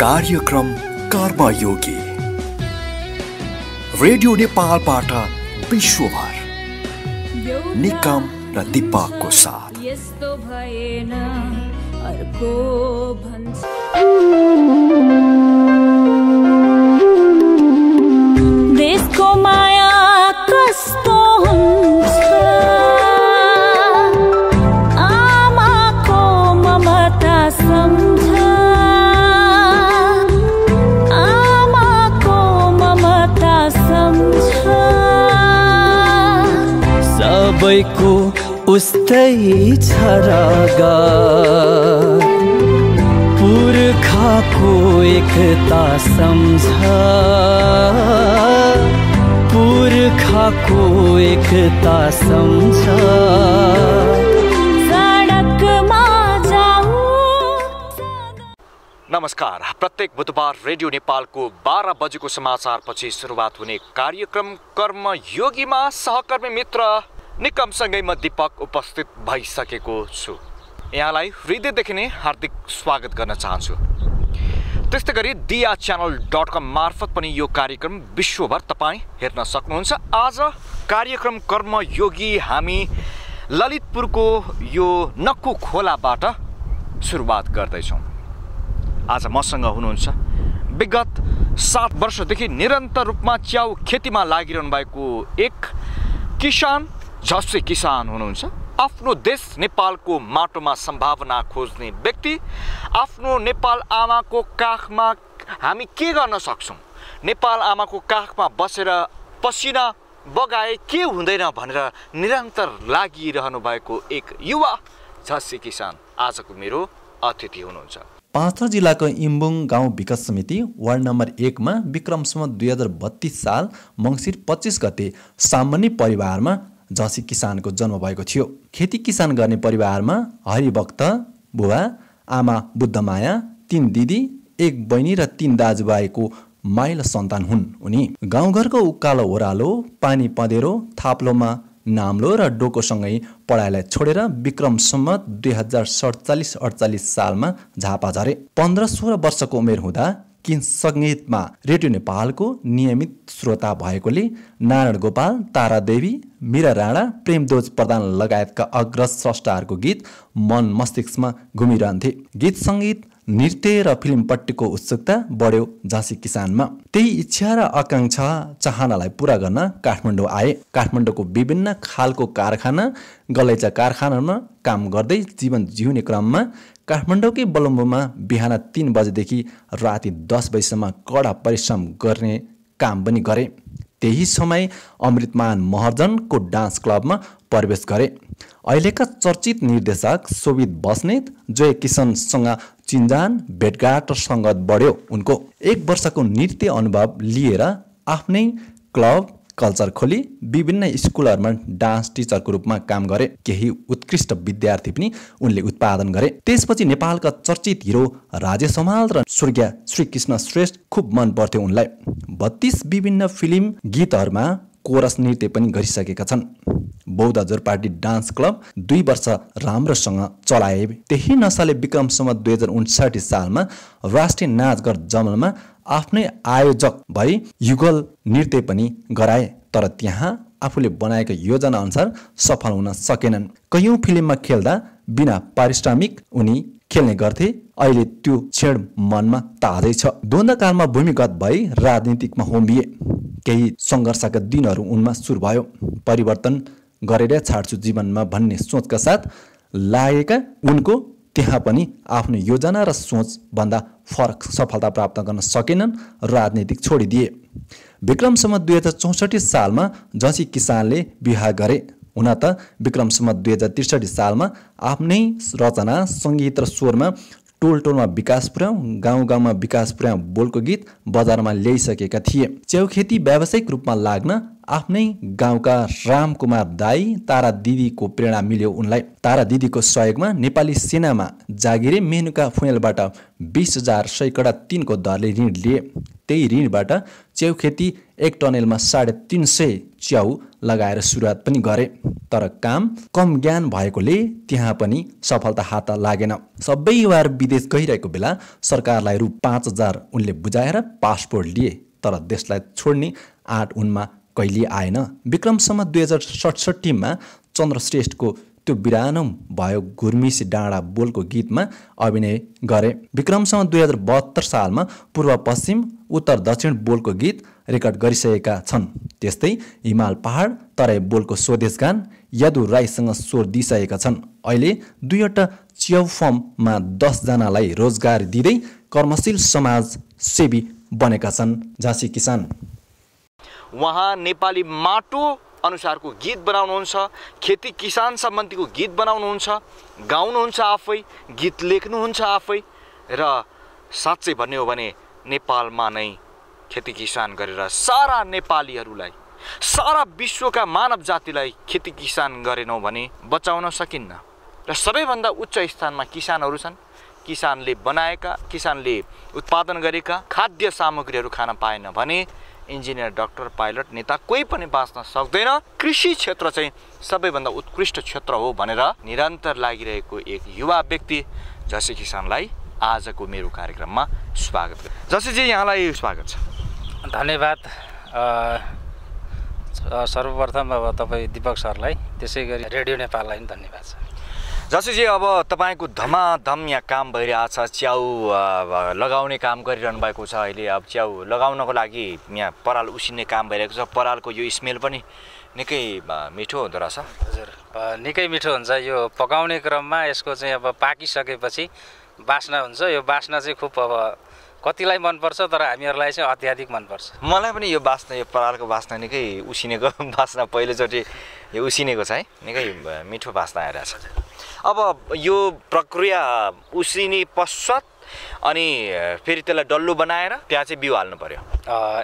कार्यक्रम कर्मयोगी रेडियो नेपालबाट विश्वभर. निकम र दिपकको साथ. यस्तो भएन अर्को देशको माया कस्तो उस्तै छ पुर्खाको एकता सम्झ। पुर्खाको एकता सम्झ। सडकमा जाऊ। नमस्कार। प्रत्येक बुधबार रेडियो नेपालको बाह्र बजेको समाचारपछि सुरुवात हुने कार्यक्रम कर्मयोगीमा सहकर्मी मित्र निकमसँगै म दिपक उपस्थित भइसकेको छु। यहाँलाई हृदयदेखि नै हार्दिक स्वागत गर्न चाहन्छु। त्यस्तै गरी दिया च्यानल डट कम मार्फत पनि यो कार्यक्रम विश्वभर तपाईँ हेर्न सक्नुहुन्छ। आज कार्यक्रम कर्मयोगी हामी ललितपुरको यो नक्कु खोलाबाट सुरुवात गर्दैछौँ। आज मसँग हुनुहुन्छ विगत सात वर्षदेखि निरन्तर रूपमा च्याउ खेतीमा लागिरहनु भएको एक किसान झस्से किसान हुनुहुन्छ आफ्नो देश नेपालको माटोमा सम्भावना खोज्ने व्यक्ति आफ्नो नेपाल आमाको काखमा हामी के गर्न सक्छौँ? नेपाल आमाको काखमा बसेर पसिना बगाए के हुँदैन भनेर निरन्तर लागिरहनु भएको एक युवा झस्से किसान आजको मेरो अतिथि हुनुहुन्छ। पाँचथर जिल्लाको इम्बुङ गाउँ विकास समिति वार्ड नम्बर एकमा विक्रमसम्म दुई हजार बत्तिस साल मङ्सिर पच्चिस गते सामान्य परिवारमा झसी किसानको जन्म भएको थियो। खेती किसान गर्ने परिवारमा हरिभक्त बुबा आमा बुद्धमाया तिन दिदी एक बहिनी र तिन दाजुभाइको माइलो सन्तान हुन् उनी। गाउँघरको उकालो ओह्रालो पानी पँधेरो थाप्लोमा नाम्लो र डोकोसँगै पढाइलाई छोडेर विक्रमसम्म दुई हजार सडचालिस अडचालिस सालमा झापा झरे। पन्ध्र सोह्र वर्षको उमेर हुँदा किन सङ्गीतमा रेडियो नेपालको नियमित श्रोता भएकोले नारायण गोपाल तारादेवी मीरा राणा प्रेमदोज प्रधान लगायतका अग्रज स्रष्टाहरूको गीत मन मस्तिष्कमा घुमिरहन्थे। गीत सङ्गीत नृत्य र फिल्मपट्टिको उत्सुकता बढ्यो झाँसी किसानमा। त्यही इच्छा र आकाङ्क्षा चाहनालाई पुरा गर्न काठमाडौँ आए। काठमाडौँको विभिन्न खालको कारखाना गलैचा कारखानामा काम गर्दै जीवन जिउने क्रममा काठमाडौँकै बलम्बुमा बिहान तिन बजेदेखि राति दस बजीसम्म कडा परिश्रम गर्ने काम पनि गरे। त्यही समय अमृतमान महर्जनको डान्स क्लबमा प्रवेश गरे। अहिलेका चर्चित निर्देशक शोभित बस्नेत जोय किसनसँग चिन्जान भेटघाट र सङ्गत बढ्यो उनको। एक वर्षको नृत्य अनुभव लिएर आफ्नै क्लब कल्चर खोली विभिन्न स्कुलहरूमा डान्स टिचरको रूपमा काम गरे। केही उत्कृष्ट विद्यार्थी पनि उनले उत्पादन गरे। त्यसपछि नेपालका चर्चित हिरो राजेश हमाल र स्वर्गीय श्रीकृष्ण श्रेष्ठ खुब मन पर्थ्यो उनलाई। बत्तीस विभिन्न फिल्म गीतहरूमा कोरस नृत्य पनि गरिसकेका छन्। बौद्ध हजुर पार्टी डान्स क्लब दुई वर्ष राम्रोसँग चलाए। त्यही नसाले विक्रमसम्म दुई हजार उन्साठी सालमा राष्ट्रिय नाचगर जमलमा आफ्नै आयोजक भई युगल नृत्य पनि गराए तर त्यहाँ आफूले बनाएको योजना अनुसार सफल हुन सकेनन्। कैयौँ फिल्ममा खेल्दा बिना पारिश्रमिक उनी खेल्ने गर्थे। अहिले त्यो क्षण मनमा ताजै छ। द्वन्द्वकालमा भूमिगत भई राजनीतिकमा होम्बिए। केही सङ्घर्षका दिनहरू उनमा सुरु भयो। परिवर्तन गरेर छाड्छु जीवनमा भन्ने सोचका साथ लागेका उनको त्यहाँ पनि आफ्नो योजना र सोचभन्दा फरक सफलता प्राप्त गर्न सकेनन् राजनीतिक छोडिदिए। विक्रमसम्म दुई हजार चौसठी सालमा जसी किसानले विवाह गरे। हुन त विक्रमसम्म दुई हजार त्रिसठी सालमा आफ्नै रचना सङ्गीत र स्वरमा टोल टोलमा विकास पुर्याउँ गाउँ गाउँमा विकास पुर्याउँ बोलको गीत बजारमा ल्याइसकेका थिए। च्याउखेती व्यावसायिक रूपमा लाग्न आफ्नै गाउँका रामकुमार दाई तारा दिदीको प्रेरणा मिल्यो उनलाई। तारा दिदीको सहयोगमा नेपाली सेनामा जागिरे मेनुका फुनेलबाट बिस हजार सैकडा तिनको दरले ऋण लिए। त्यही ऋणबाट च्याउखेती एक टनेलमा साढे तिन सय च्याउ लगाएर सुरुवात पनि गरे। तर काम कम ज्ञान भएकोले त्यहाँ पनि सफलता हात लागेन। सबै युवाहरू विदेश गइरहेको बेला सरकारलाई रु पाँच हजार उनले बुझाएर पासपोर्ट लिए तर देशलाई छोड्ने आँट उनमा कहिले आएन। विक्रमसम्म दुई हजार सडसट्ठीमा चन्द्रश्रेष्ठको त्यो बिरानो भयो गुर्मिसी डाँडा बोलको गीतमा अभिनय गरे। विक्रमसँग दुई हजार बहत्तर सालमा पूर्व पश्चिम उत्तर दक्षिण बोलको गीत रेकर्ड गरिसकेका छन्। त्यस्तै हिमाल पहाड तराई बोलको स्वदेश गान यदु राईसँग स्वर दिइसकेका छन्। अहिले दुईवटा च्याउ फर्ममा दसजनालाई रोजगार दिँदै कर्मशील समाज सेवी बनेका छन् झाँसी किसान। उहाँ नेपाली माटो अनुसारको गीत बनाउनुहुन्छ खेती किसान सम्बन्धीको गीत बनाउनुहुन्छ गाउनुहुन्छ आफै गीत लेख्नुहुन्छ आफै र साँच्चै भन्ने हो भने नेपालमा नै खेती किसान गरेर सारा नेपालीहरूलाई सारा विश्वका मानव जातिलाई खेती किसान गरेनौँ भने बचाउन सकिन्न। र सबैभन्दा उच्च स्थानमा किसानहरू छन्। किसानले बनाएका किसानले उत्पादन गरेका खाद्य सामग्रीहरू खान पाएन भने इन्जिनियर डक्टर पाइलट नेता कोही पनि बाँच्न सक्दैन। कृषि क्षेत्र चाहिँ सबैभन्दा उत्कृष्ट क्षेत्र हो भनेर निरन्तर लागिरहेको एक युवा व्यक्ति जसी किसानलाई आजको मेरो कार्यक्रममा स्वागत जसीजी यहाँलाई स्वागत छ। धन्यवाद। सर्वप्रथम अब तपाईँ दिपक सरलाई त्यसै गरी रेडियो नेपाललाई पनि धन्यवाद छ जसैजी अब तपाईँको धमाधम यहाँ काम भइरहेछ च्याउ लगाउने काम गरिरहनु भएको छ अहिले। अब च्याउ लगाउनको लागि यहाँ पराल उसिन्ने काम भइरहेको छ। परालको यो स्मेल पनि निकै मिठो हुँदो रहेछ। हजुर निकै मिठो हुन्छ। यो पकाउने क्रममा यसको चाहिँ अब पाकिसकेपछि बास्ना हुन्छ। यो बास्ना चाहिँ खुब अब कतिलाई मनपर्छ तर हामीहरूलाई चाहिँ अत्याधिक मनपर्छ। मलाई पनि यो बास्ना यो परालको बास्ना निकै उसिनेको बास्ना पहिलोचोटि यो उसिनेको छ है निकै मिठो बास्ना आइरहेछ। अब यो प्रक्रिया उसिने पश्चात अनि फेरि त्यसलाई डल्लो बनाएर त्यहाँ चाहिँ बिउ हाल्नु पऱ्यो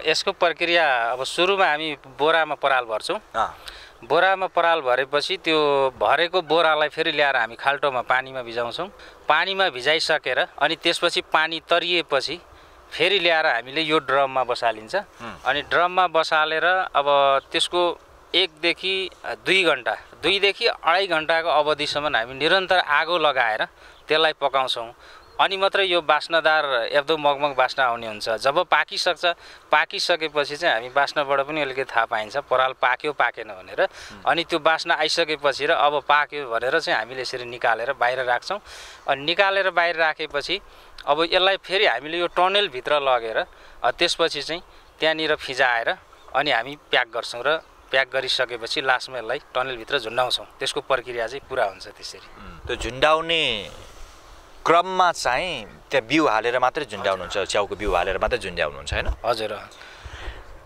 यसको प्रक्रिया अब सुरुमा हामी बोरामा पराल भर्छौँ। बोरामा पराल भरेपछि त्यो भरेको बोरालाई फेरि ल्याएर हामी खाल्टोमा पानीमा भिजाउँछौँ। पानीमा भिजाइसकेर अनि त्यसपछि पानी तरिएपछि फेरि ल्याएर हामीले यो ड्रममा बसालिन्छ। अनि ड्रममा बसालेर अब त्यसको एकदेखि दुई घन्टा दुईदेखि अढाई घन्टाको अवधिसम्म हामी निरन्तर आगो लगाएर त्यसलाई पकाउँछौँ। अनि मात्रै यो बास्नदार एकदम मगमग बास्ना आउने हुन्छ। जब पाकिसक्छ पाकिसकेपछि चाहिँ हामी बास्नाबाट पनि अलिकति थाहा पाइन्छ पराल पाक्यो पाकेन भनेर। अनि त्यो बास्ना आइसकेपछि र अब पाक्यो भनेर चाहिँ हामीले यसरी निकालेर बाहिर राख्छौँ। अनि निकालेर बाहिर राखेपछि अब यसलाई फेरि हामीले यो टनेलभित्र लगेर त्यसपछि चाहिँ त्यहाँनिर फिजाएर अनि हामी प्याक गर्छौँ र प्याक गरिसकेपछि लास्टमा यसलाई टनेलभित्र झुन्डाउँछौँ। त्यसको प्रक्रिया चाहिँ पुरा हुन्छ त्यसरी। त्यो झुन्डाउने क्रममा चाहिँ त्यहाँ बिउ हालेर मात्रै झुन्डाउनुहुन्छ च्याउको बिउ हालेर मात्रै झुन्ड्याउनुहुन्छ होइन? हजुर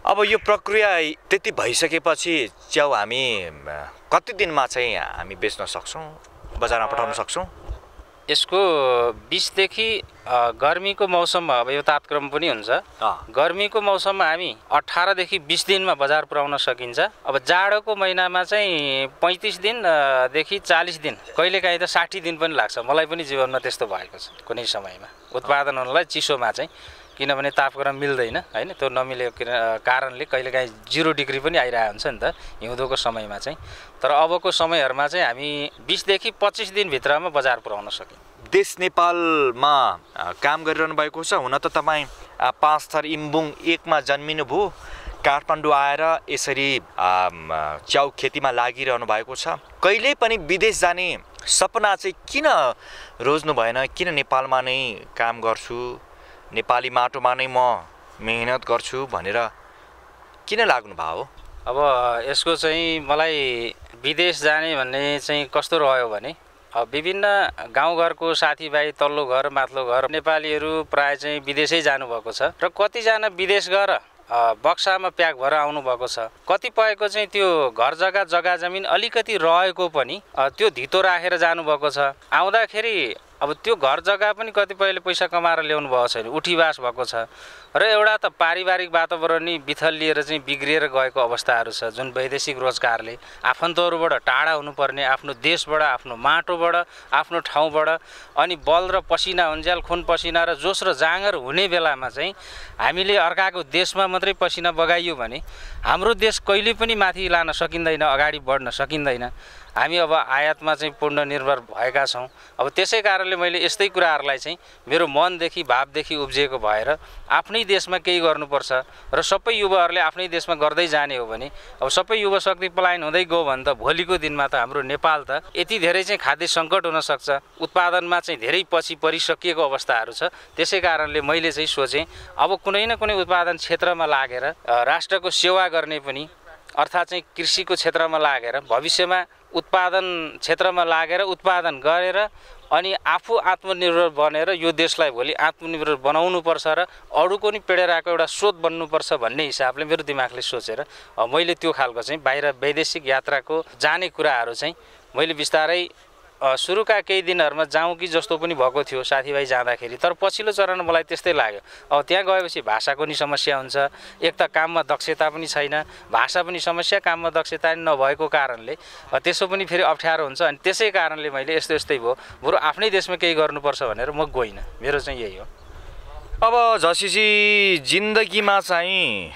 अब यो प्रक्रिया त्यति भइसकेपछि च्याउ हामी कति दिनमा चाहिँ हामी बेच्न सक्छौँ? बजारमा पठाउन सक्छौँ? यसको बिसदेखि गर्मीको मौसममा अब यो तापक्रम पनि हुन्छ। गर्मीको मौसममा हामी अठारदेखि बिस दिनमा बजार पुर्याउन सकिन्छ। अब जाडोको महिनामा चाहिँ पैँतिस दिनदेखि चालिस दिन कहिलेकाहीँ त साठी दिन पनि लाग्छ। मलाई पनि जीवनमा त्यस्तो भएको छ कुनै समयमा। उत्पादन हुनलाई चिसोमा चाहिँ किनभने तापक्रम मिल्दैन होइन? त्यो नमिलेको कारणले कहिलेकाहीँ जिरो डिग्री पनि आइरहेको हुन्छ नि त हिउँदोको समयमा चाहिँ। तर अबको समयहरूमा चाहिँ हामी बिसदेखि पच्चिस दिनभित्रमा बजार पुऱ्याउन सक्यौँ। देश नेपालमा काम गरिरहनु भएको छ। हुन त तपाईँ पाँच थर इम्बुङ एकमा जन्मिनु भयो काठमाडौँ आएर यसरी च्याउ खेतीमा लागिरहनु भएको छ। कहिले पनि विदेश जाने सपना चाहिँ किन रोज्नु भएन? किन नेपालमा नै काम गर्छु? नेपाली माटोमा नै म मेहनत गर्छु भनेर किन लाग्नु भयो? अब यसको चाहिँ मलाई विदेश जाने भन्ने चाहिँ कस्तो रह्यो भने विभिन्न गाउँघरको साथीभाइ तल्लो घर माथिल्लो घर नेपालीहरू प्रायः चाहिँ विदेशै जानुभएको छ र कतिजना विदेश गएर बक्सामा प्याक भएर आउनुभएको छ। कतिपयको चाहिँ त्यो घर जग्गा जग्गा जमिन अलिकति रहेको पनि त्यो धितो राखेर जानुभएको छ। आउँदाखेरि अब त्यो घर जग्गा पनि कतिपयले पैसा कमाएर ल्याउनु भएको छैन उठीवास भएको छ। र एउटा त पारिवारिक वातावरण नै बिथल लिएर चाहिँ बिग्रिएर गएको अवस्थाहरू छ जुन वैदेशिक रोजगारले आफन्तहरूबाट टाढा हुनुपर्ने आफ्नो देशबाट आफ्नो माटोबाट आफ्नो ठाउँबाट अनि बल र पसिना हुन्ज्याल खुन पसिना र जोस र जाँगर हुने बेलामा चाहिँ हामीले अर्काको देशमा मात्रै पसिना बगाइयो भने हाम्रो देश कहिले पनि माथि लान सकिँदैन अगाडि बढ्न सकिँदैन। हामी अब आयातमा चाहिँ पूर्ण निर्भर भएका छौँ। अब त्यसै कारणले मैले यस्तै कुराहरूलाई चाहिँ मेरो मनदेखि भावदेखि उब्जिएको भएर आफ्नै देशमा केही गर्नुपर्छ र सबै युवाहरूले आफ्नै देशमा गर्दै जाने हो भने अब सबै युवा शक्ति पलायन हुँदै गयो भने त भोलिको दिनमा त हाम्रो नेपाल त यति धेरै चाहिँ खाद्य सङ्कट हुनसक्छ। उत्पादनमा चाहिँ धेरै पछि परिसकिएको अवस्थाहरू छ। त्यसै कारणले मैले चाहिँ सोचेँ अब कुनै न कुनै उत्पादन क्षेत्रमा लागेर राष्ट्रको सेवा गर्ने पनि अर्थात् चाहिँ कृषिको क्षेत्रमा लागेर भविष्यमा उत्पादन क्षेत्रमा लागेर उत्पादन गरेर अनि आफू आत्मनिर्भर बनेर यो देशलाई भोलि आत्मनिर्भर बनाउनुपर्छ र अरूको नि पेडेर आएको एउटा स्रोत बन्नुपर्छ भन्ने हिसाबले मेरो दिमागले सोचेर मैले त्यो खालको चाहिँ बाहिर वैदेशिक यात्राको जाने कुराहरू चाहिँ मैले बिस्तारै सुरुका केही दिनहरूमा जाउँ कि जस्तो पनि भएको थियो साथीभाइ जाँदाखेरि। तर पछिल्लो चरण मलाई त्यस्तै लाग्यो। अब त्यहाँ गएपछि भाषाको नि समस्या हुन्छ। एक त काममा दक्षता पनि छैन। भाषा पनि समस्या काममा दक्षता नभएको कारणले त्यसो पनि फेरि अप्ठ्यारो हुन्छ अनि त्यसै कारणले मैले यस्तो यस्तै भयो। बरु आफ्नै देशमा केही गर्नुपर्छ भनेर म गइनँ। मेरो चाहिँ यही हो। अब झसीजी जिन्दगीमा चाहिँ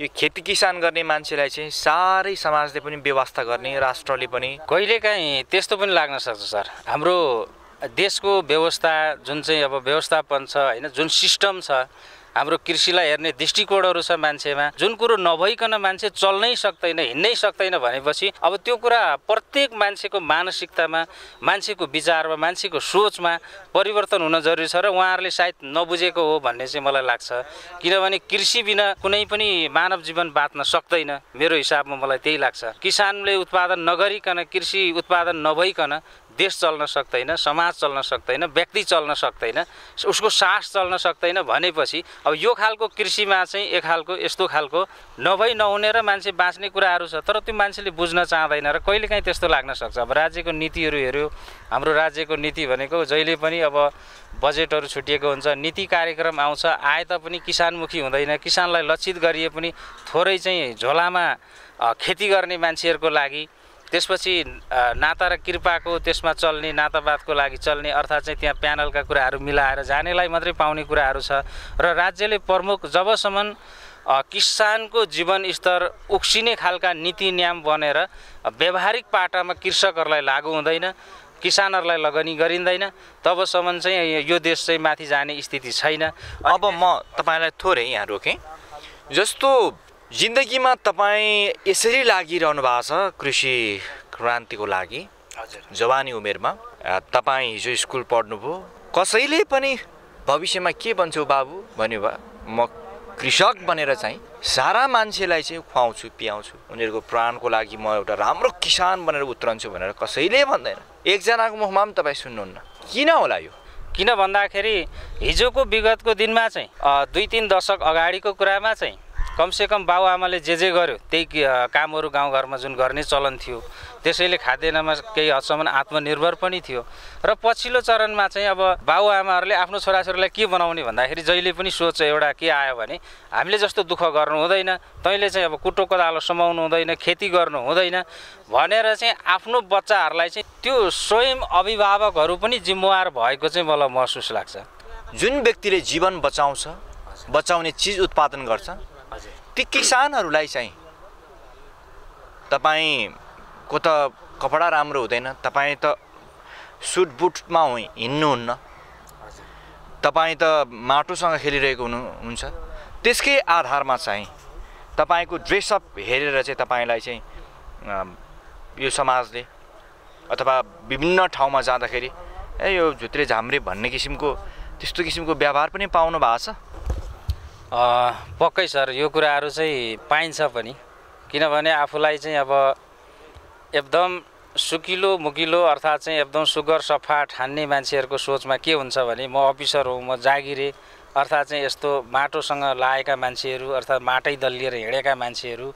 यो खेती किसान गर्ने मान्छेलाई चाहिँ साह्रै समाजले पनि व्यवस्था गर्ने राष्ट्रले पनि। कहिलेकाहीँ त्यस्तो पनि लाग्न सक्छ सर। हाम्रो देशको व्यवस्था जुन चाहिँ अब व्यवस्थापन छ होइन जुन सिस्टम छ हाम्रो कृषिलाई हेर्ने दृष्टिकोणहरू छ मान्छेमा। जुन कुरो नभइकन मान्छे चल्नै सक्दैन हिँड्नै सक्दैन भनेपछि अब त्यो कुरा प्रत्येक मान्छेको मानसिकतामा मान्छेको विचारमा मान्छेको सोचमा परिवर्तन हुन जरुरी छ र उहाँहरूले सायद नबुझेको हो भन्ने चाहिँ मलाई लाग्छ। किनभने कृषि बिना कुनै पनि मानव जीवन बाँच्न सक्दैन मेरो हिसाबमा मलाई त्यही लाग्छ। किसानले उत्पादन नगरिकन कृषि उत्पादन नभइकन देश चल्न सक्दैन समाज चल्न सक्दैन व्यक्ति चल्न सक्दैन उसको सास चल्न सक्दैन भनेपछि अब यो खालको कृषिमा चाहिँ एक खालको यस्तो खालको नभई नहुने र मान्छे बाँच्ने कुराहरू छ तर त्यो मान्छेले बुझ्न चाहँदैन र कहिलेकाहीँ त्यस्तो लाग्न सक्छ। अब राज्यको नीतिहरू हेऱ्यो हाम्रो राज्यको नीति भनेको जहिले पनि अब बजेटहरू छुटिएको हुन्छ नीति कार्यक्रम आउँछ आए तापनि किसानमुखी हुँदैन किसानलाई लक्षित गरिए पनि थोरै चाहिँ झोलामा खेती गर्ने मान्छेहरूको लागि त्यसपछि नाता र कृपाको त्यसमा चल्ने नातावादको लागि चल्ने अर्थात् चाहिँ त्यहाँ प्यानलका कुराहरू मिलाएर जानेलाई मात्रै पाउने कुराहरू छ। र राज्यले प्रमुख जबसम्म किसानको जीवन स्तर उक्सिने खालका नीति नियम बनेर व्यावहारिक पाटामा कृषकहरूलाई लागु हुँदैन किसानहरूलाई लगनी गरिँदैन तबसम्म चाहिँ यो देश चाहिँ माथि जाने स्थिति छैन। अब म तपाईँलाई थोरै यहाँ रोकेँ। जस्तो जिन्दगीमा तपाईँ यसरी लागिरहनु भएको छ कृषि क्रान्तिको लागि? हजुर। जवानी उमेरमा। तपाईँ हिजो स्कुल पढ्नुभयो। कसैले पनि भविष्यमा के बन्छौ बाबु? भन्यो भए म कृषक बनेर चाहिँ सारा मान्छेलाई चाहिँ खुवाउँछु पियाउँछु। उनीहरूको प्राणको लागि म एउटा राम्रो किसान बनेर उत्रन्छु भनेर कसैले भन्दैन। एकजनाको मुखमा पनि तपाईँ सुन्नुहुन्न। किन होला यो? किन भन्दाखेरि हिजोको विगतको दिनमा चाहिँ दुई तिन दशक अगाडिको कुरामा चाहिँ कमसेकम बाबुआमाले जे जे गर्यो त्यही कामहरू गाउँघरमा जुन गर्ने चलन थियो त्यसैले खाद्यान्नमा केही हदसम्म आत्मनिर्भर पनि थियो। र पछिल्लो चरणमा चाहिँ अब बाबुआमाहरूले आफ्नो छोराछोरीलाई के बनाउने भन्दाखेरि जहिले पनि सोच एउटा के आयो भने हामीले जस्तो दुःख गर्नु हुँदैन तैँले चाहिँ अब कुटो कोदालो समाउनु हुँदैन खेती गर्नु हुँदैन भनेर चाहिँ आफ्नो बच्चाहरूलाई चाहिँ त्यो स्वयं अभिभावकहरू पनि जिम्मेवार भएको चाहिँ मलाई महसुस लाग्छ। जुन व्यक्तिले जीवन बचाउँछ बचाउने चिज उत्पादन गर्छ ती किसानहरूलाई चाहिँ तपाईँको त कपडा राम्रो हुँदैन तपाईँ त सुटबुटमा हिँड्नुहुन्न। तपाईँ त माटोसँग खेलिरहेको हुनुहुन्छ त्यसकै आधारमा चाहिँ तपाईँको ड्रेसअप हेरेर चाहिँ तपाईँलाई चाहिँ यो समाजले अथवा विभिन्न ठाउँमा जाँदाखेरि ए यो झुत्रे झाम्रे भन्ने किसिमको त्यस्तो किसिमको व्यवहार पनि पाउनु भएको छ। पक्कै सर यो कुराहरू चाहिँ पाइन्छ पनि। किनभने आफूलाई चाहिँ अब एकदम सुकिलो मुकिलो अर्थात् चाहिँ एकदम सुगर सफा ठान्ने मान्छेहरूको सोचमा के हुन्छ भने म अफिसर हुँ म जागिरे अर्थात् चाहिँ यस्तो माटोसँग लागेका मान्छेहरू अर्थात् माटै दलिएर हिँडेका मान्छेहरू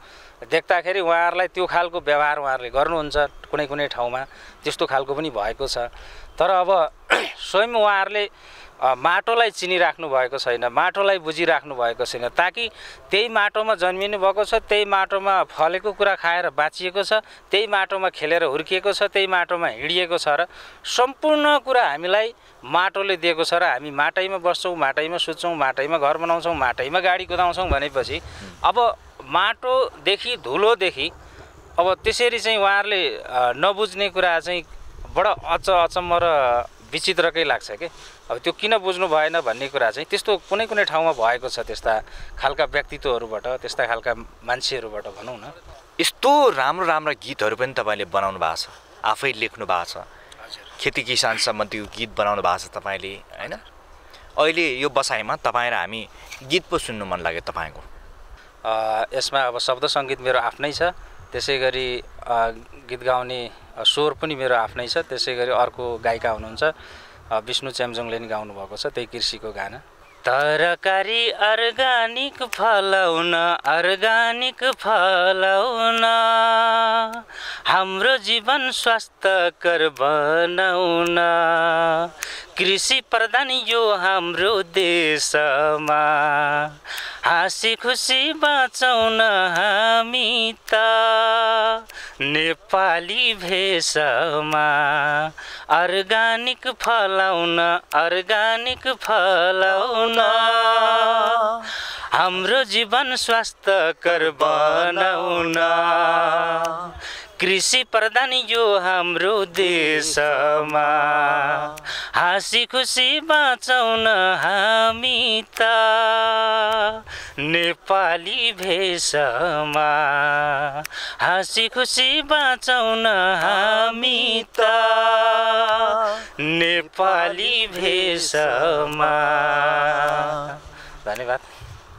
देख्दाखेरि उहाँहरूलाई त्यो खालको व्यवहार उहाँहरूले गर्नुहुन्छ कुनै कुनै ठाउँमा त्यस्तो खालको पनि भएको छ। तर अब स्वयं उहाँहरूले माटोलाई चिनिराख्नु भएको छैन माटोलाई बुझिराख्नु भएको छैन ताकि त्यही माटोमा जन्मिनु भएको छ त्यही माटोमा फलेको कुरा खाएर बाँचिएको छ त्यही माटोमा खेलेर हुर्किएको छ त्यही माटोमा हिँडिएको छ र सम्पूर्ण कुरा हामीलाई माटोले दिएको छ र हामी माटैमा बस्छौँ माटैमा सुत्छौँ माटैमा घर बनाउँछौँ माटैमा गाडी कुदाउँछौँ भनेपछि अब माटोदेखि धुलोदेखि अब त्यसरी चाहिँ उहाँहरूले नबुझ्ने कुरा चाहिँ बडा अच अचम्म र विचित्रकै लाग्छ कि? अब त्यो किन बुझ्नु भएन भन्ने कुरा चाहिँ त्यस्तो कुनै कुनै ठाउँमा भएको छ त्यस्ता खालका व्यक्तित्वहरूबाट त्यस्ता खालका मान्छेहरूबाट भनौँ न। यस्तो राम्रो राम्रो गीतहरू पनि तपाईँले बनाउनु भएको छ आफै लेख्नु भएको छ। खेती किसान सम्बन्धी गीत बनाउनु भएको छ तपाईँले होइन? अहिले यो बसाइमा तपाईँ र हामी गीत पो सुन्नु मन लाग्यो तपाईँको। यसमा अब शब्द सङ्गीत मेरो आफ्नै छ त्यसै गरी गीत गाउने स्वर पनि मेरो आफ्नै छ त्यसै गरी अर्को गायिका हुनुहुन्छ। विष्णु चेम्जोङले नि गाउनुभएको छ त्यही कृषिको गाना। तरकारी अर्गानिक फलाउन अर्गानिक फलाउन हाम्रो जीवन स्वास्थ्यकर बनाउन। कृषि प्रधान यो हाम्रो देशमा। हाँसी खुसी बाँचौन हामी त। नेपाली भेषमा अर्गानिक फलाउन अर्गानिक फलाउन। हाम्रो जीवन स्वास्थ्यकर बनाउन। कृषि प्रधान यो हाम्रो देशमा हाँसी खुसी बाँचौन हामी त। नेपाली भेषमा हाँसी खुसी बाँचौन हामी त। नेपाली भेषमा धन्यवाद।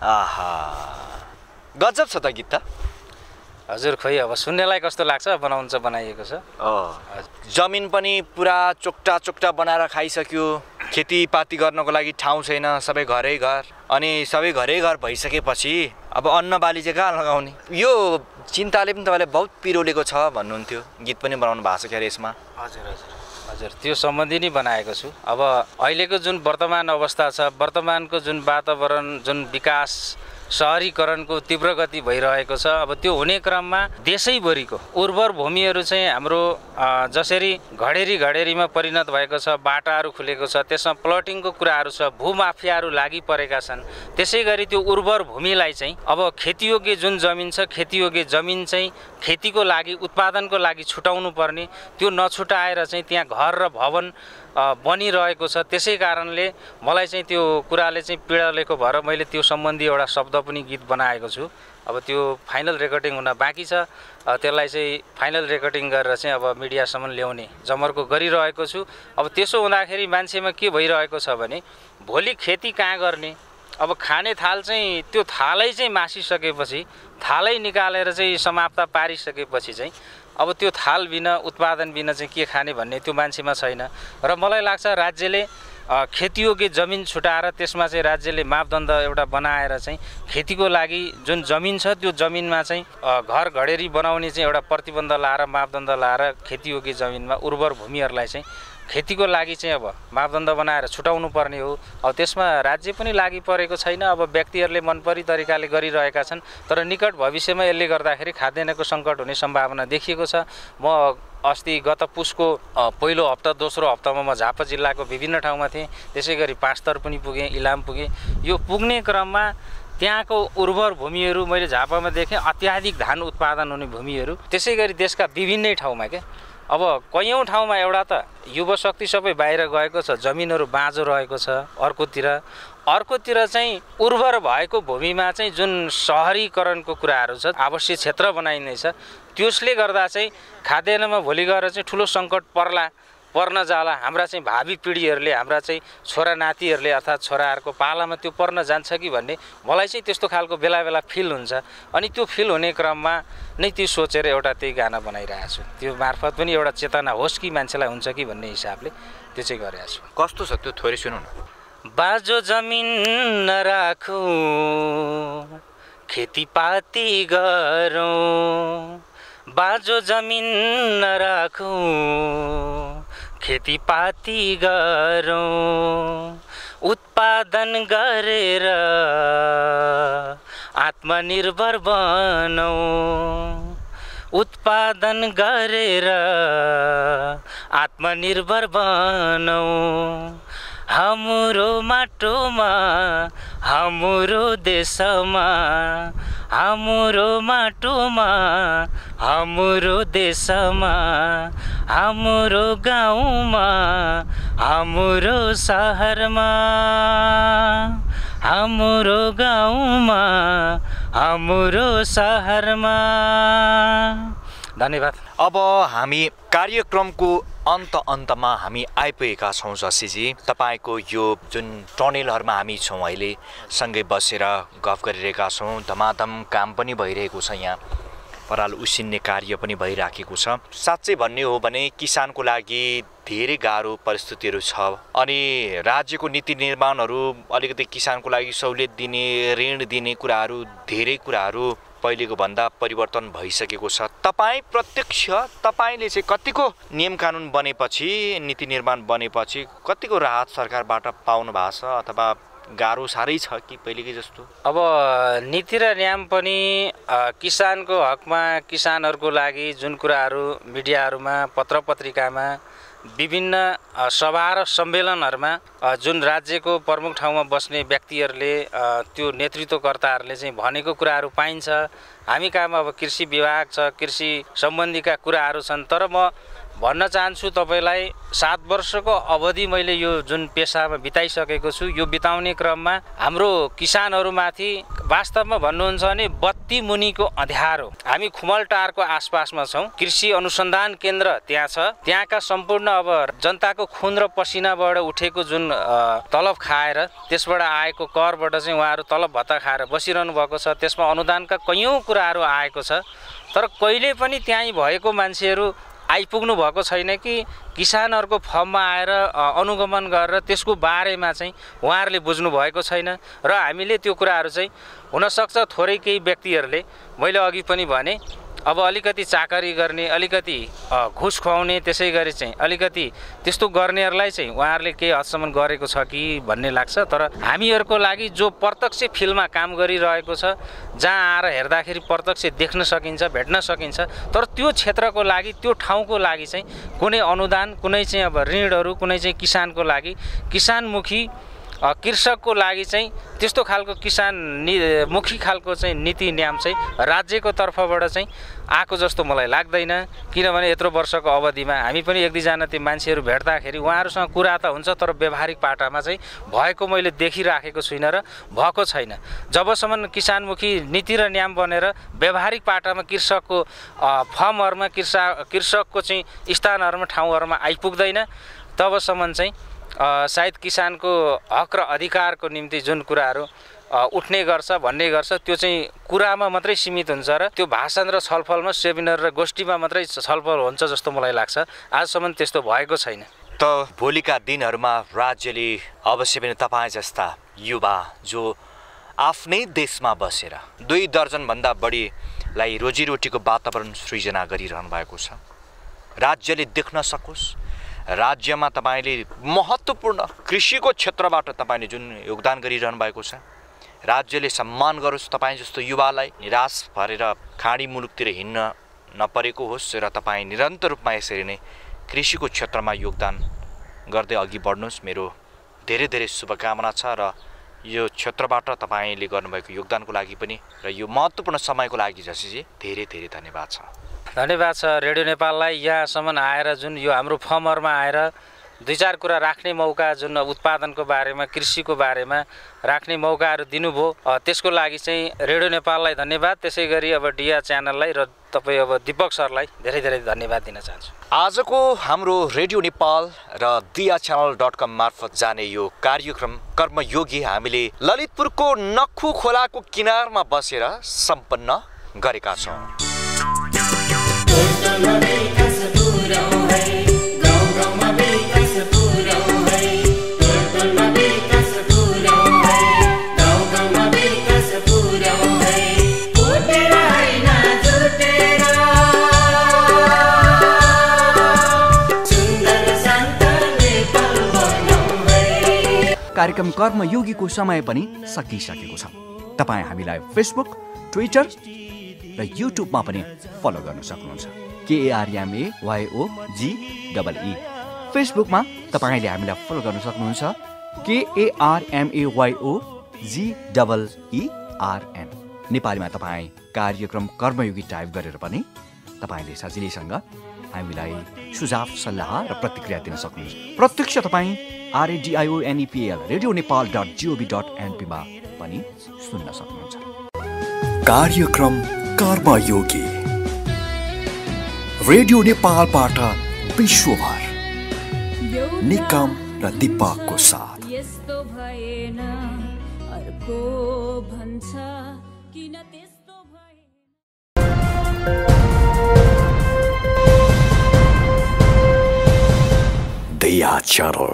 आहा। गजब छ त गीत त। हजुर खोइ अब सुन्नेलाई कस्तो लाग्छ? बनाउनु चाहिँ बनाइएको छ। जमिन पनि पुरा चोक्टा चोक्टा बनाएर खाइसक्यो। खेतीपाती गर्नको लागि ठाउँ छैन सबै घरै घर। अनि सबै घरै घर भइसकेपछि अब अन्न बाली चाहिँ कहाँ लगाउने? यो चिन्ताले पनि तपाईँलाई बहुत पिरोलेको छ भन्नुहुन्थ्यो। गीत पनि बनाउनु भएको छ क्यारे यसमा? हजुर हजुर। हजुर त्यो सम्बन्धी नै बनाएको छु। अब अहिलेको जुन वर्तमान अवस्था छ वर्तमानको जुन वातावरण जुन विकास सहरीकरणको तीव्र गति भइरहेको छ। अब त्यो हुने क्रममा देशैभरिको उर्वर भूमिहरू चाहिँ हाम्रो जसरी घडेरी घडेरीमा परिणत भएको छ बाटाहरू खुलेको छ त्यसमा प्लटिङको कुराहरू छ भूमाफियाहरू लागि परेका छन् त्यसै गरी त्यो उर्वर भूमिलाई चाहिँ अब खेतीयोग्य जुन जमिन छ खेतीयोग्य जमिन चाहिँ खेतीको लागि उत्पादनको लागि छुटाउनु पर्ने त्यो नछुटाएर चाहिँ त्यहाँ घर र भवन बनिरहेको छ। त्यसै कारणले मलाई चाहिँ त्यो कुराले चाहिँ पीडालेको भएर मैले त्यो सम्बन्धी एउटा शब्द पनि गीत बनाएको छु। अब त्यो फाइनल रेकर्डिङ हुन बाँकी छ। त्यसलाई चाहिँ फाइनल रेकर्डिङ गरेर चाहिँ अब मिडियासम्म ल्याउने जमर्को गरिरहेको छु। अब त्यसो हुँदाखेरि मान्छेमा के भइरहेको छ भने भोलि खेती कहाँ गर्ने? अब खाने थाल चाहिँ त्यो थालै चाहिँ मासिसकेपछि थालै निकालेर चाहिँ समाप्त पारिसकेपछि चाहिँ अब त्यो थाल बिना उत्पादन बिना चाहिँ के खाने भन्ने त्यो मान्छेमा छैन। र मलाई लाग्छ राज्यले खेतीयोग्य जमिन छुटाएर त्यसमा चाहिँ राज्यले मापदण्ड एउटा बनाएर चाहिँ खेतीको लागि जुन जमिन छ त्यो जमिनमा चाहिँ घर घडेरी बनाउने चाहिँ एउटा प्रतिबन्ध लाएर मापदण्ड लाएर खेतीयोग्य जमिनमा उर्वर भूमिहरूलाई चाहिँ खेतीको लागि चाहिँ अब मापदण्ड बनाएर छुटाउनु पर्ने हो। अब त्यसमा राज्य पनि लागि परेको छैन अब व्यक्तिहरूले मनपरी तरिकाले गरिरहेका छन् तर निकट भविष्यमा यसले गर्दाखेरि खाद्यान्नको सङ्कट हुने सम्भावना देखिएको छ। म अस्ति गत पुसको पहिलो हप्ता दोस्रो हप्तामा म झापा जिल्लाको विभिन्न ठाउँमा थिएँ त्यसै गरी पाँचतर पनि पुगेँ इलाम पुगेँ। यो पुग्ने क्रममा त्यहाँको उर्वर भूमिहरू मैले झापामा देखेँ अत्याधिक धान उत्पादन हुने भूमिहरू। त्यसै गरी देशका विभिन्नै ठाउँमा क्या अब कैयौँ ठाउँमा एउटा त युवा शक्ति सबै बाहिर गएको छ जमिनहरू बाँझो रहेको छ अर्कोतिर। अर्कोतिर चाहिँ उर्वर भएको भूमिमा चाहिँ जुन सहरीकरणको कुराहरू छ आवश्यक क्षेत्र बनाइँदैछ त्यसले गर्दा चाहिँ खाद्यान्नमा भोलि गएर चाहिँ ठुलो सङ्कट पर्ला। पर्न जाला। हाम्रा चाहिँ भावी पिँढीहरूले हाम्रा चाहिँ छोरा नातिहरूले अर्थात् छोराहरूको पालामा त्यो पर्न जान्छ कि भन्ने मलाई चाहिँ त्यस्तो खालको बेला बेला फिल हुन्छ। अनि त्यो फिल हुने क्रममा नै त्यो सोचेर एउटा त्यही गाना बनाइरहेको छु। त्यो मार्फत पनि एउटा चेतना होस् कि मान्छेलाई हुन्छ कि भन्ने हिसाबले त्यो चाहिँ गरेको छु। कस्तो छ त्यो थोरै सुनौ न। बाजो जमिन नराखौँ खेतीपाती गरौँ। बाँझो जमिन नराखौँ खेतीपाती गरौँ उत्पादन गरेर आत्मनिर्भर बनौँ। उत्पादन गरेर आत्मनिर्भर बनौँ। हाम्रो माटोमा हाम्रो देशमा हाम्रो माटोमा हाम्रो देशमा हाम्रो गाउँमा हाम्रो सहरमा हाम्रो गाउँमा हाम्रो सहरमा। धन्यवाद। अब हामी कार्यक्रमको अन्त अन्तमा हामी आइपुगेका छौँ शशीजी तपाईँको यो जुन टनेलहरूमा हामी छौँ अहिले सँगै बसेर गफ गरिरहेका छौँ। धमाधम काम पनि भइरहेको छ यहाँ। पराल उसिन्ने कार्य पनि भइराखेको छ। साँच्चै भन्ने हो भने किसानको लागि धेरै गाह्रो परिस्थितिहरू छ। अनि राज्यको नीति निर्माणहरू अलिकति किसानको लागि सहुलियत दिने ऋण दिने कुराहरू धेरै कुराहरू पहिलेको भन्दा परिवर्तन भइसकेको छ। तपाईँ प्रत्यक्ष तपाईँले चाहिँ कतिको नियम कानुन बनेपछि नीति निर्माण बनेपछि कतिको राहत सरकारबाट पाउनु भएको छ अथवा गाह्रो साह्रै छ कि पहिलेकै जस्तो? अब नीति र नियम पनि किसानको हकमा किसानहरूको लागि जुन कुराहरू मिडियाहरूमा पत्र पत्रिकामा विभिन्न सभा र सम्मेलनहरूमा जुन राज्यको प्रमुख ठाउँमा बस्ने व्यक्तिहरूले त्यो नेतृत्वकर्ताहरूले चाहिँ भनेको कुराहरू पाइन्छ। हामी कहाँमा अब कृषि विभाग छ कृषि सम्बन्धीका कुराहरू छन् तर म भन्न चाहन्छु तपाईँलाई सात वर्षको अवधि मैले यो जुन पेसामा बिताइसकेको छु यो बिताउने क्रममा हाम्रो किसानहरूमाथि वास्तवमा भन्नुहुन्छ भने बत्ती मुनिको अँध्यारो। हामी खुमलटारको आसपासमा छौँ कृषि अनुसन्धान केन्द्र त्यहाँ छ। त्यहाँका सम्पूर्ण अब जनताको खुन र पसिनाबाट उठेको जुन तलब खाएर त्यसबाट आएको करबाट चाहिँ उहाँहरू तलब भत्ता खाएर बसिरहनु भएको छ। त्यसमा अनुदानका कैयौँ कुराहरू आएको छ। तर कहिले पनि त्यहीँ भएको मान्छेहरू आइपुग्नु भएको छैन कि किसानहरूको फर्ममा आएर अनुगमन गरेर त्यसको बारेमा चाहिँ उहाँहरूले बुझ्नु भएको छैन र हामीले त्यो कुराहरू चाहिँ हुनसक्छ थोरै केही व्यक्तिहरूले। मैले अघि पनि भने अब अलिकति चाकरी गर्ने अलिकति घुस खुवाउने त्यसै गरी चाहिँ अलिकति त्यस्तो गर्नेहरूलाई चाहिँ उहाँहरूले केही हदसम्म गरेको छ कि भन्ने लाग्छ। तर हामीहरूको लागि जो प्रत्यक्ष फिल्डमा काम गरिरहेको छ जहाँ आएर हेर्दाखेरि प्रत्यक्ष देख्न सकिन्छ भेट्न सकिन्छ तर त्यो क्षेत्रको लागि त्यो ठाउँको लागि चाहिँ कुनै अनुदान कुनै चाहिँ अब ऋणहरू कुनै चाहिँ किसानको लागि किसानमुखी कृषकको लागि चाहिँ त्यस्तो खालको किसान नि मुखी खालको चाहिँ नीति नियम चाहिँ राज्यको तर्फबाट चाहिँ आएको जस्तो मलाई लाग्दैन। किनभने यत्रो वर्षको अवधिमा हामी पनि एक दुईजना त्यो मान्छेहरू भेट्दाखेरि उहाँहरूसँग कुरा त हुन्छ तर व्यवहारिक पाटामा चाहिँ भएको मैले देखिराखेको छुइनँ र भएको छैन। जबसम्म किसानमुखी नीति र नियम बनेर व्यावहारिक पाटामा कृषकको फर्महरूमा कृषक कृषकको चाहिँ स्थानहरूमा ठाउँहरूमा आइपुग्दैन तबसम्म चाहिँ सायद किसानको हक र अधिकारको निम्ति जुन कुराहरू उठ्ने गर्छ भन्ने गर्छ त्यो चाहिँ कुरामा मात्रै सीमित हुन्छ र त्यो भाषण र छलफलमा सेमिनार र गोष्ठीमा मात्रै छलफल हुन्छ जस्तो मलाई लाग्छ। आजसम्म त्यस्तो भएको छैन। त भोलिका दिनहरूमा राज्यले अवश्य पनि तपाईँ जस्ता युवा जो आफ्नै देशमा बसेर दुई दर्जनभन्दा बढीलाई रोजीरोटीको वातावरण सृजना गरिरहनु भएको छ राज्यले देख्न सकोस्। राज्यमा तपाईँले महत्त्वपूर्ण कृषिको क्षेत्रबाट तपाईँले जुन योगदान गरिरहनु भएको छ राज्यले सम्मान गरोस् तपाईँ जस्तो युवालाई निराश भरेर खाडी मुलुकतिर हिँड्न नपरेको होस् र तपाईँ निरन्तर रूपमा यसरी नै कृषिको क्षेत्रमा योगदान गर्दै अघि बढ्नुहोस्। मेरो धेरै धेरै शुभकामना छ र यो क्षेत्रबाट तपाईँले गर्नुभएको योगदानको लागि पनि र यो महत्त्वपूर्ण समयको लागि जसीजी धेरै धेरै धन्यवाद छ। धन्यवाद छ रेडियो नेपाललाई। यहाँसम्म आएर जुन यो हाम्रो फर्महरूमा आएर दुई चार कुरा राख्ने मौका जुन उत्पादनको बारेमा कृषिको बारेमा राख्ने मौकाहरू दिनुभयो त्यसको लागि चाहिँ रेडियो नेपाललाई धन्यवाद। त्यसै गरी अब डिया च्यानललाई र तपाईँ अब दिपक सरलाई धेरै धेरै धन्यवाद दिन चाहन्छु। आजको हाम्रो रेडियो नेपाल र दिया च्यानल डट कम मार्फत जाने यो कार्यक्रम कर्मयोगी हामीले ललितपुरको नखु खोलाको किनारमा बसेर सम्पन्न गरेका छौँ। कार्यक्रम कर्मयोगीको समय पनि सकिसकेको छ। तपाईँ हामीलाई फेसबुक ट्विटर र युट्युबमा पनि फलो गर्न सक्नुहुन्छ। केएआरएमए वाइओ जी डबल ई फेसबुकमा तपाईँले हामीलाई फलो गर्न सक्नुहुन्छ केएआरएमए वाइओ जी डबल इआरएन नेपालीमा तपाईँ कार्यक्रम कर्मयोगी टाइप गरेर पनि तपाईँले सजिलैसँग हामीलाई सुझाव सल्लाह र प्रतिक्रिया दिन सक्नुहुन्छ। प्रत्यक्ष तपाईँ आरएडिआइओएनइपिएल रेडियो नेपाल डट जिओभी डट एनपीमा पनि सुन्न सक्नुहुन्छ। कार्यक्रम कर्मयोगी। रेडियो नेपाल विश्वभर। निकम र दिपकको साथ। यस्तो भएन अर्को भन्छ किन त्यस्तो भएन? दिया चैनल